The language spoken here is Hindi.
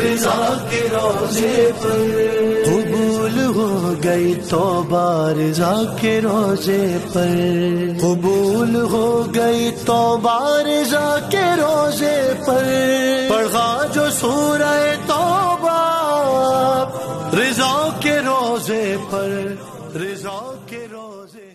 तो रिजा के रोज़े पर कबूल हो गई तो बारिजा के रोज़े पर। कबूल हो गई तो बारिजा के रोज़े पर। पढ़ा जो सूरह तौबा, रिजा के रोज़े पर, रिजा के रोज़े